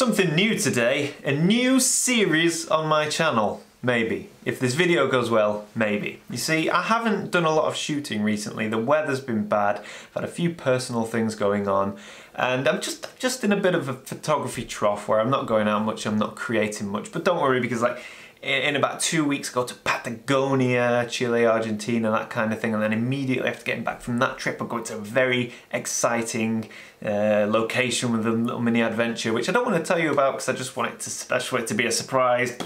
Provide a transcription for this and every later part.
Something new today, a new series on my channel. Maybe. If this video goes well, maybe. You see, I haven't done a lot of shooting recently. The weather's been bad. I've had a few personal things going on. And I'm just just in a bit of a photography trough where I'm not going out much, I'm not creating much. But don't worry because like in about two weeks go to Patagonia, Chile, Argentina, that kind of thing, and then immediately after getting back from that trip, I'm going to a very exciting uh, location with a little mini adventure, which I don't want to tell you about because I just want it to, I just want it to be a surprise,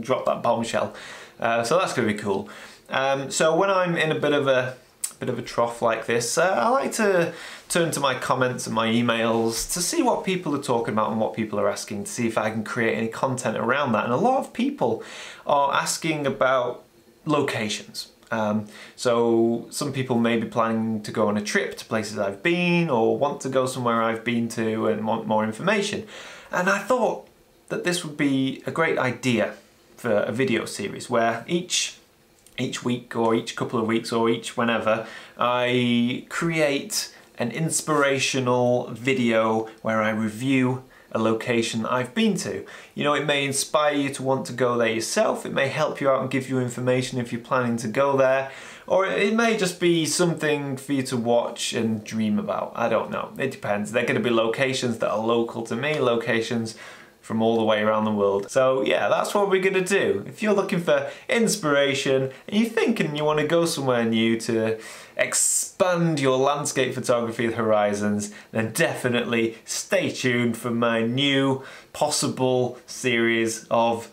drop that bombshell. Uh, so that's going to be cool. Um, so when I'm in a bit of a bit of a trough like this, uh, I like to turn to my comments and my emails to see what people are talking about and what people are asking, to see if I can create any content around that. And a lot of people are asking about locations. Um, so some people may be planning to go on a trip to places I've been or want to go somewhere I've been to and want more information. And I thought that this would be a great idea for a video series where each each week or each couple of weeks or each whenever I create an inspirational video where I review a location that I've been to. You know, it may inspire you to want to go there yourself, it may help you out and give you information if you're planning to go there, or it may just be something for you to watch and dream about. I don't know, it depends. They're going to be locations that are local to me, locations from all the way around the world. So yeah, that's what we're gonna do. If you're looking for inspiration and you're thinking you wanna go somewhere new to expand your landscape photography horizons, then definitely stay tuned for my new possible series of,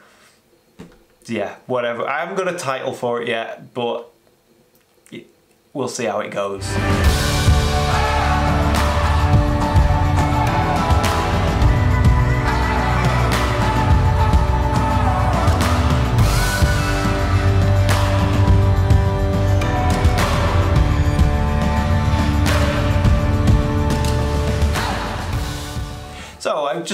yeah, whatever. I haven't got a title for it yet, but we'll see how it goes.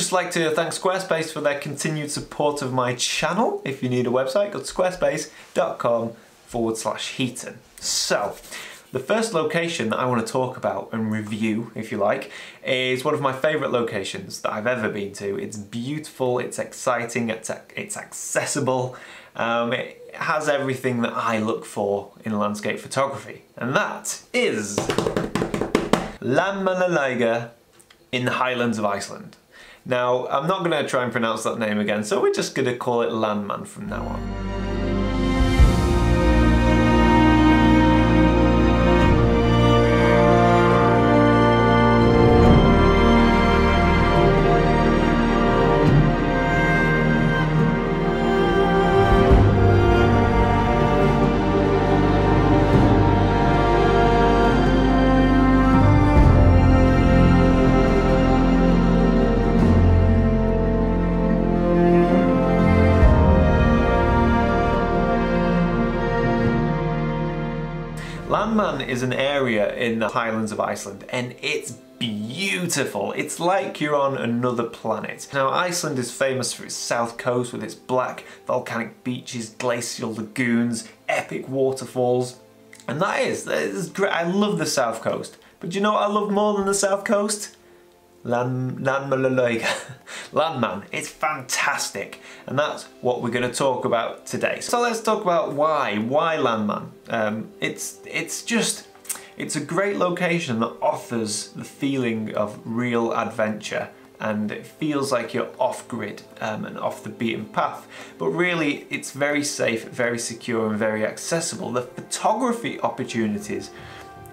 Just like to thank Squarespace for their continued support of my channel. If you need a website, go to squarespace.com forward slash Heaton. So, the first location that I want to talk about and review, if you like, is one of my favourite locations that I've ever been to. It's beautiful, it's exciting, it's, it's accessible, um, it has everything that I look for in landscape photography. And that is Landmannalaugar in the Highlands of Iceland. Now, I'm not going to try and pronounce that name again, so we're just going to call it Landman from now on. Is an area in the Highlands of Iceland and it's beautiful. It's like you're on another planet. Now Iceland is famous for its south coast with its black volcanic beaches, glacial lagoons, epic waterfalls. And that is, that is great. I love the south coast. But you know what I love more than the south coast? Land, Landmann. It's fantastic. And that's what we're going to talk about today. So let's talk about why. Why Landman. Um, it's, it's just, it's a great location that offers the feeling of real adventure and it feels like you're off grid um, and off the beaten path. But really, it's very safe, very secure and very accessible. The photography opportunities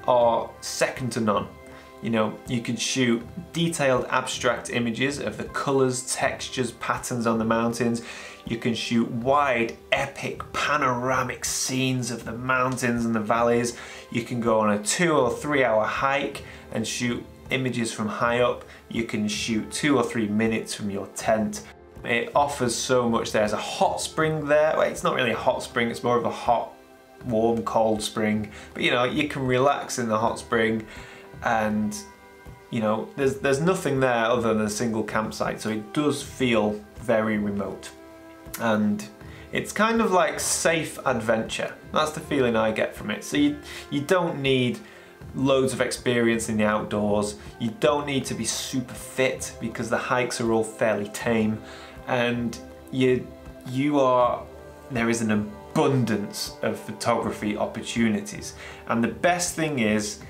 are second to none. You know, you can shoot detailed abstract images of the colors, textures, patterns on the mountains. You can shoot wide, epic, panoramic scenes of the mountains and the valleys. You can go on a two or three hour hike and shoot images from high up. You can shoot two or three minutes from your tent. It offers so much. There's a hot spring there. Well, it's not really a hot spring, it's more of a hot, warm, cold spring. But you know, you can relax in the hot spring and you know there's there's nothing there other than a single campsite so it does feel very remote and it's kind of like safe adventure that's the feeling I get from it so you you don't need loads of experience in the outdoors. You don't need to be super fit because the hikes are all fairly tame and you, you are, there is an abundance of photography opportunities. And the best thing is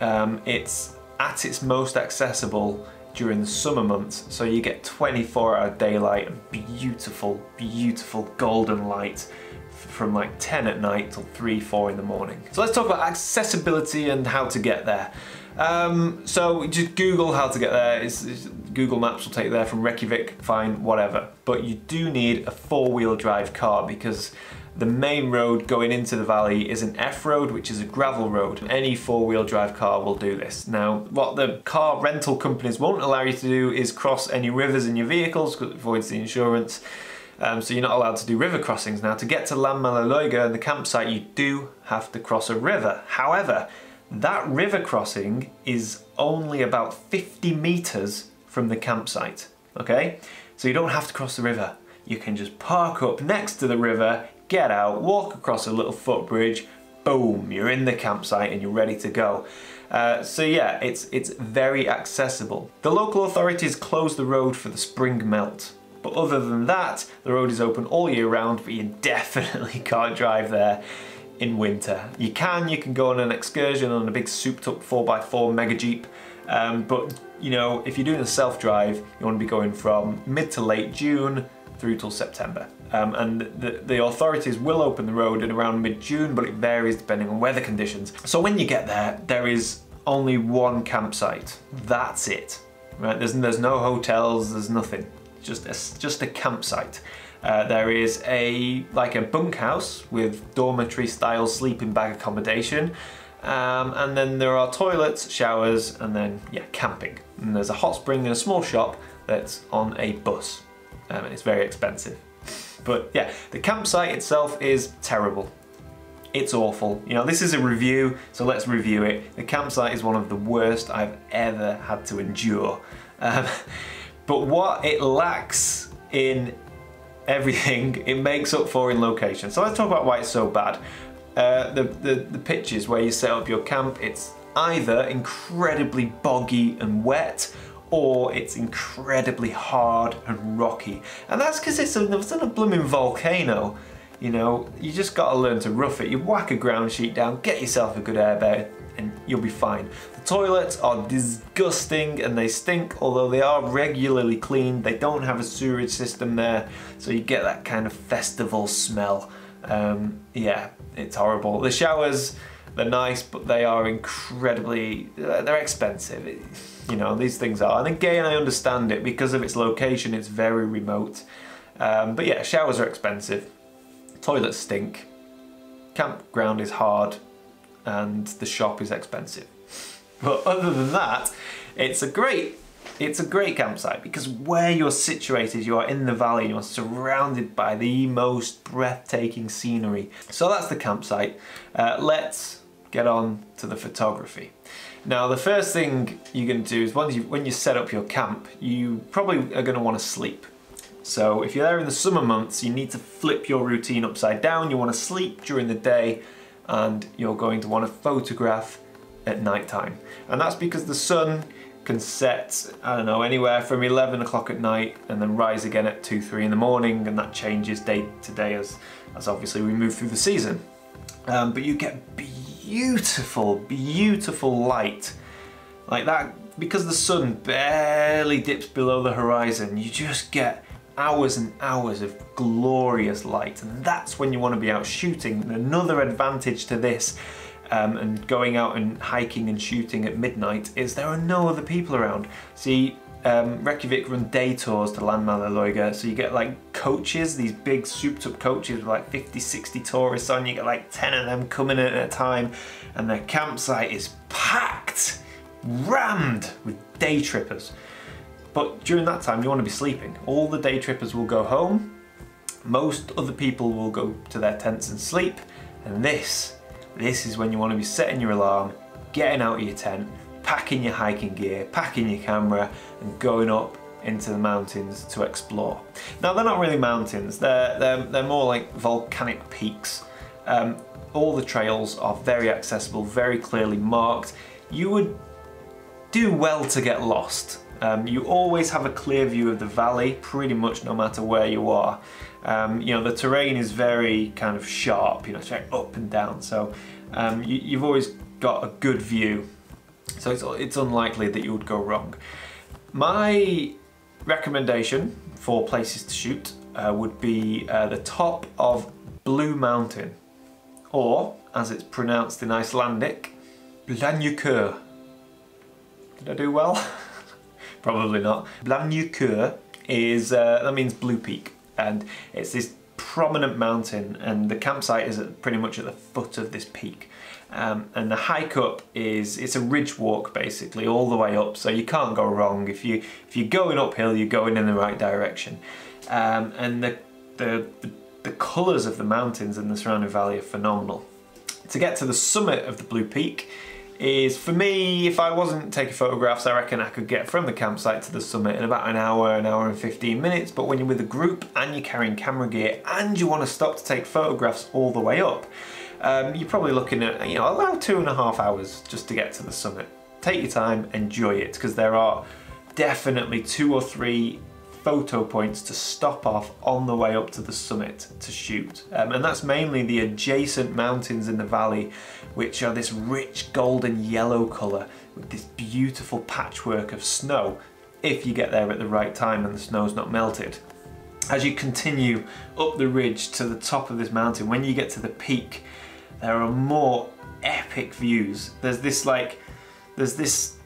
um, it's at its most accessible during the summer months. So you get 24 hour daylight and beautiful beautiful golden light from like 10 at night till 3 4 in the morning. So let's talk about accessibility and how to get there. Um, so just google how to get there. It's, it's, google maps will take you there from reykjavik fine whatever. But you do need a four-wheel drive car because the main road going into the valley is an F road, which is a gravel road. Any four-wheel drive car will do this. Now, what the car rental companies won't allow you to do is cross any rivers in your vehicles because it avoids the insurance. Um, so you're not allowed to do river crossings. Now, to get to Landmannalaugar and the campsite, you do have to cross a river. However, that river crossing is only about 50 meters from the campsite, okay? So you don't have to cross the river. You can just park up next to the river get out, walk across a little footbridge, boom, you're in the campsite and you're ready to go. Uh, so yeah, it's, it's very accessible. The local authorities close the road for the spring melt. But other than that, the road is open all year round, but you definitely can't drive there in winter. You can, you can go on an excursion on a big souped up 4x4 mega Jeep, um, but you know, if you're doing a self-drive, you want to be going from mid to late June through till September. Um, and the, the authorities will open the road in around mid-June, but it varies depending on weather conditions. So when you get there, there is only one campsite. That's it. Right? There's, there's no hotels, there's nothing. Just a, just a campsite. Uh, there is a like a bunkhouse with dormitory style sleeping bag accommodation. Um, and then there are toilets, showers, and then yeah, camping. And there's a hot spring and a small shop that's on a bus. Um, and it's very expensive. But yeah, the campsite itself is terrible. It's awful. You know, this is a review, so let's review it. The campsite is one of the worst I've ever had to endure. Um, but what it lacks in everything, it makes up for in location. So let's talk about why it's so bad. Uh, the, the, the pitches where you set up your camp, it's either incredibly boggy and wet or it's incredibly hard and rocky. And that's because it's, a, it's a blooming volcano. You know, you just gotta learn to rough it. You whack a ground sheet down, get yourself a good air airbag, and you'll be fine. The toilets are disgusting and they stink, although they are regularly cleaned. They don't have a sewage system there, so you get that kind of festival smell. Um, yeah, it's horrible. The showers, they're nice, but they are incredibly, they're expensive. You know, these things are. And again, I understand it because of its location, it's very remote. Um, but yeah, showers are expensive. Toilets stink. Campground is hard. And the shop is expensive. But other than that, it's a great it's a great campsite because where you're situated, you are in the valley, you're surrounded by the most breathtaking scenery. So that's the campsite. Uh, let's get on to the photography. Now the first thing you're going to do is once you, when you set up your camp, you probably are going to want to sleep. So if you're there in the summer months, you need to flip your routine upside down. You want to sleep during the day and you're going to want to photograph at night time. And that's because the sun can set, I don't know, anywhere from 11 o'clock at night and then rise again at 2, 3 in the morning and that changes day to day as, as obviously we move through the season. Um, but you get beautiful, beautiful beautiful light. Like that, because the sun barely dips below the horizon, you just get hours and hours of glorious light. And that's when you want to be out shooting. Another advantage to this um, and going out and hiking and shooting at midnight is there are no other people around. See, um, Reykjavik run day tours to Landmannalaugar, so you get like coaches, these big souped up coaches with like 50, 60 tourists on, you get like 10 of them coming in at a time, and their campsite is packed, rammed with day trippers. But during that time, you want to be sleeping. All the day trippers will go home, most other people will go to their tents and sleep, and this, this is when you want to be setting your alarm, getting out of your tent, packing your hiking gear, packing your camera and going up into the mountains to explore. Now they're not really mountains, they're, they're, they're more like volcanic peaks. Um, all the trails are very accessible, very clearly marked. You would do well to get lost. Um, you always have a clear view of the valley, pretty much no matter where you are. Um, you know, the terrain is very kind of sharp, you know, very up and down, so um, you, you've always got a good view. So it's, it's unlikely that you would go wrong. My recommendation for places to shoot uh, would be uh, the top of Blue Mountain, or as it's pronounced in Icelandic, Blanjukur. Did I do well? Probably not. Blanjukur is, uh, that means Blue Peak, and it's this prominent mountain and the campsite is at, pretty much at the foot of this peak. Um, and the hike up is it's a ridge walk basically all the way up so you can't go wrong. If you if you're going uphill you're going in the right direction. Um, and the, the, the, the colours of the mountains and the surrounding valley are phenomenal. To get to the summit of the Blue Peak is, for me, if I wasn't taking photographs, I reckon I could get from the campsite to the summit in about an hour, an hour and 15 minutes, but when you're with a group and you're carrying camera gear and you want to stop to take photographs all the way up, um, you're probably looking at, you know, about two and a half hours just to get to the summit. Take your time, enjoy it, because there are definitely two or three photo points to stop off on the way up to the summit to shoot. Um, and that's mainly the adjacent mountains in the valley, which are this rich golden yellow colour with this beautiful patchwork of snow, if you get there at the right time and the snow's not melted. As you continue up the ridge to the top of this mountain, when you get to the peak, there are more epic views. There's this like, there's this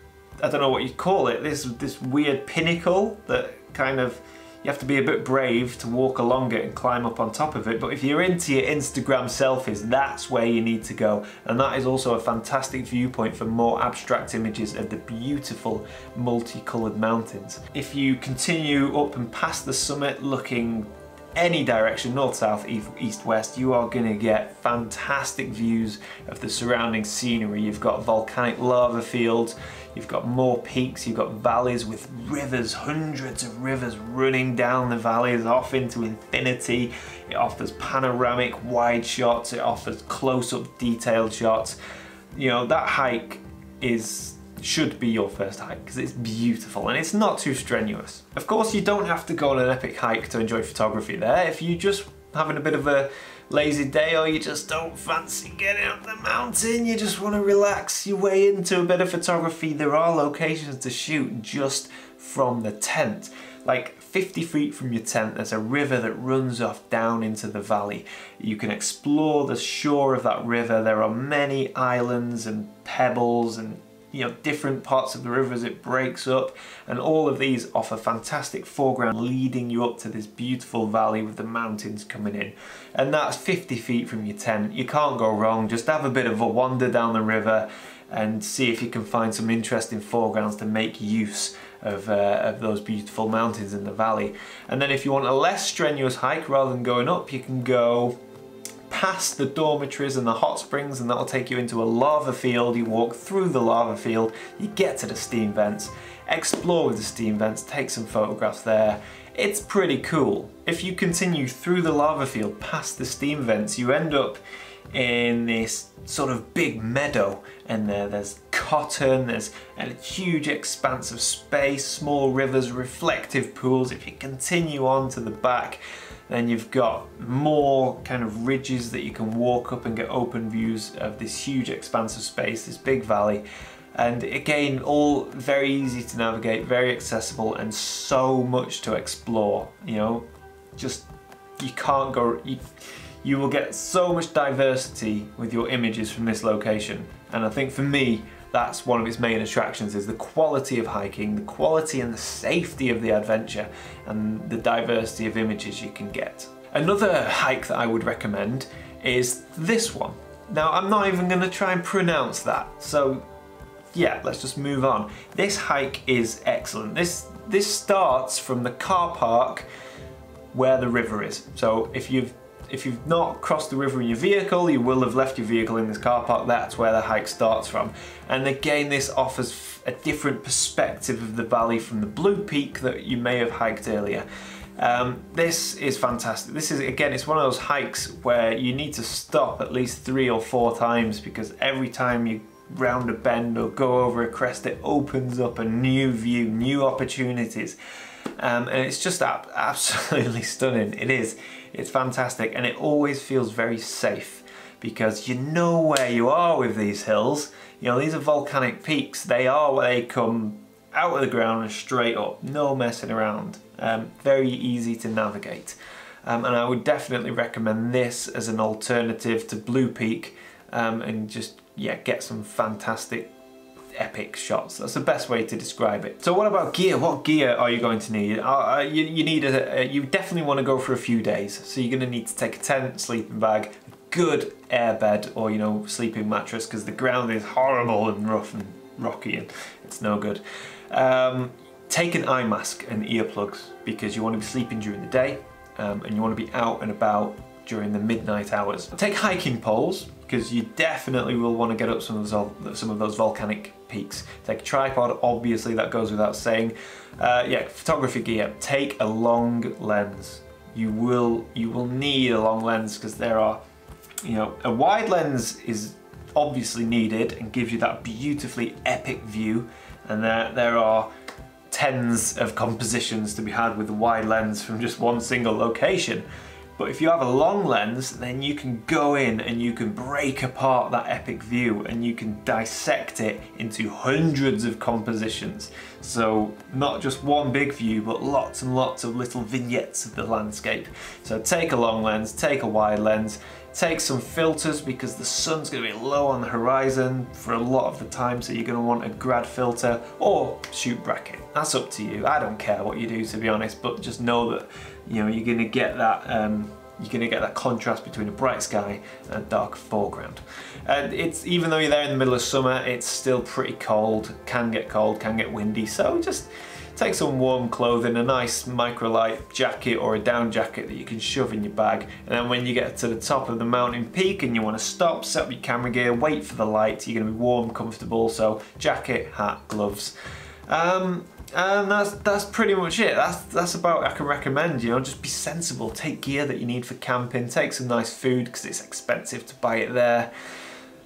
I don't know what you'd call it, this this weird pinnacle that kind of you have to be a bit brave to walk along it and climb up on top of it but if you're into your Instagram selfies that's where you need to go and that is also a fantastic viewpoint for more abstract images of the beautiful multicolored mountains. If you continue up and past the summit looking any direction, north, south, east, west, you are gonna get fantastic views of the surrounding scenery. You've got volcanic lava fields, you've got more peaks, you've got valleys with rivers, hundreds of rivers running down the valleys off into infinity. It offers panoramic wide shots, it offers close-up detailed shots. You know, that hike is should be your first hike because it's beautiful and it's not too strenuous. Of course you don't have to go on an epic hike to enjoy photography there. If you just having a bit of a lazy day or you just don't fancy getting up the mountain, you just want to relax your way into a bit of photography, there are locations to shoot just from the tent. Like 50 feet from your tent, there's a river that runs off down into the valley. You can explore the shore of that river. There are many islands and pebbles and you know different parts of the river as it breaks up. And all of these offer fantastic foreground leading you up to this beautiful valley with the mountains coming in. And that's 50 feet from your tent. You can't go wrong. Just have a bit of a wander down the river and see if you can find some interesting foregrounds to make use of, uh, of those beautiful mountains in the valley. And then if you want a less strenuous hike rather than going up you can go past the dormitories and the hot springs and that'll take you into a lava field. You walk through the lava field, you get to the steam vents, explore with the steam vents, take some photographs there. It's pretty cool. If you continue through the lava field past the steam vents, you end up in this sort of big meadow and there there's cotton, there's a huge expanse of space, small rivers, reflective pools. If you continue on to the back, then you've got more kind of ridges that you can walk up and get open views of this huge expanse of space, this big valley. And again, all very easy to navigate, very accessible, and so much to explore. You know, just you can't go. You, you will get so much diversity with your images from this location. And I think for me, that's one of its main attractions is the quality of hiking, the quality and the safety of the adventure, and the diversity of images you can get. Another hike that I would recommend is this one. Now, I'm not even going to try and pronounce that, so yeah, let's just move on. This hike is excellent. This, this starts from the car park where the river is. So if you've if you've not crossed the river in your vehicle, you will have left your vehicle in this car park. That's where the hike starts from. And again, this offers a different perspective of the valley from the Blue Peak that you may have hiked earlier. Um, this is fantastic. This is, again, it's one of those hikes where you need to stop at least three or four times because every time you round a bend or go over a crest, it opens up a new view, new opportunities. Um, and it's just absolutely stunning. It is. It's fantastic and it always feels very safe because you know where you are with these hills. You know, these are volcanic peaks. They are where they come out of the ground and straight up. No messing around. Um, very easy to navigate. Um, and I would definitely recommend this as an alternative to Blue Peak um, and just yeah get some fantastic epic shots. That's the best way to describe it. So what about gear? What gear are you going to need? Uh, uh you, you, need a, you definitely want to go for a few days. So you're going to need to take a tent, sleeping bag, a good airbed or you know sleeping mattress because the ground is horrible and rough and rocky and it's no good. Um, take an eye mask and earplugs because you want to be sleeping during the day um, and you want to be out and about during the midnight hours. Take hiking poles because you definitely will want to get up some of those, some of those volcanic peaks. Take a tripod, obviously that goes without saying. Uh, yeah, photography gear. Take a long lens. You will you will need a long lens because there are, you know, a wide lens is obviously needed and gives you that beautifully epic view and there, there are tens of compositions to be had with a wide lens from just one single location. But if you have a long lens, then you can go in and you can break apart that epic view and you can dissect it into hundreds of compositions. So not just one big view, but lots and lots of little vignettes of the landscape. So take a long lens, take a wide lens, Take some filters because the sun's going to be low on the horizon for a lot of the time so you're going to want a grad filter or shoot bracket. That's up to you. I don't care what you do to be honest but just know that you know you're going to get that um, you're going to get that contrast between a bright sky and a dark foreground. And it's even though you're there in the middle of summer, it's still pretty cold, can get cold, can get windy, so just Take some warm clothing, a nice microlight jacket or a down jacket that you can shove in your bag and then when you get to the top of the mountain peak and you want to stop, set up your camera gear, wait for the light, you're going to be warm, comfortable, so jacket, hat, gloves. Um, and that's that's pretty much it. That's that's about I can recommend. You know, just be sensible. Take gear that you need for camping. Take some nice food because it's expensive to buy it there,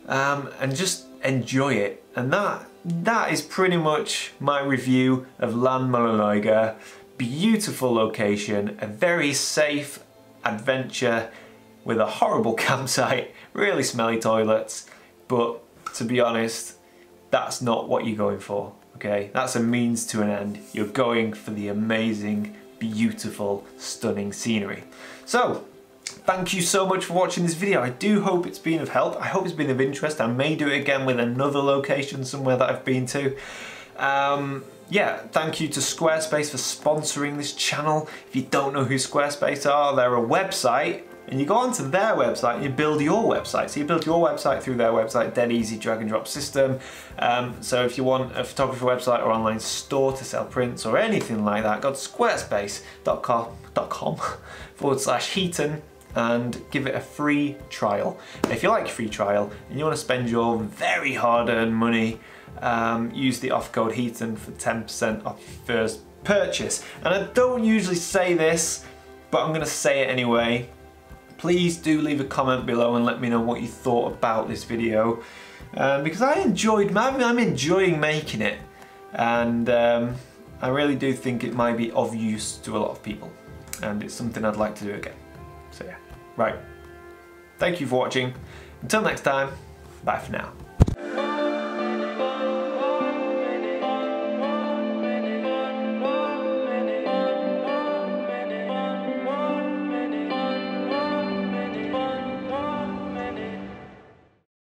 um, and just enjoy it. And that that is pretty much my review of Llanmyloloegr. Beautiful location, a very safe adventure with a horrible campsite, really smelly toilets, but to be honest, that's not what you're going for, okay? That's a means to an end. You're going for the amazing, beautiful, stunning scenery. So, Thank you so much for watching this video. I do hope it's been of help. I hope it's been of interest. I may do it again with another location somewhere that I've been to. Um, yeah, thank you to Squarespace for sponsoring this channel. If you don't know who Squarespace are, they're a website and you go onto their website and you build your website. So you build your website through their website, dead easy drag and drop system. Um, so if you want a photography website or online store to sell prints or anything like that, go to squarespace.com forward slash Heaton and give it a free trial. If you like free trial and you want to spend your very hard-earned money, um, use the off code Heaton for 10% off your first purchase. And I don't usually say this, but I'm going to say it anyway. Please do leave a comment below and let me know what you thought about this video. Um, because I enjoyed, I'm enjoying making it. And um, I really do think it might be of use to a lot of people. And it's something I'd like to do again. So yeah, right. Thank you for watching. Until next time, bye for now.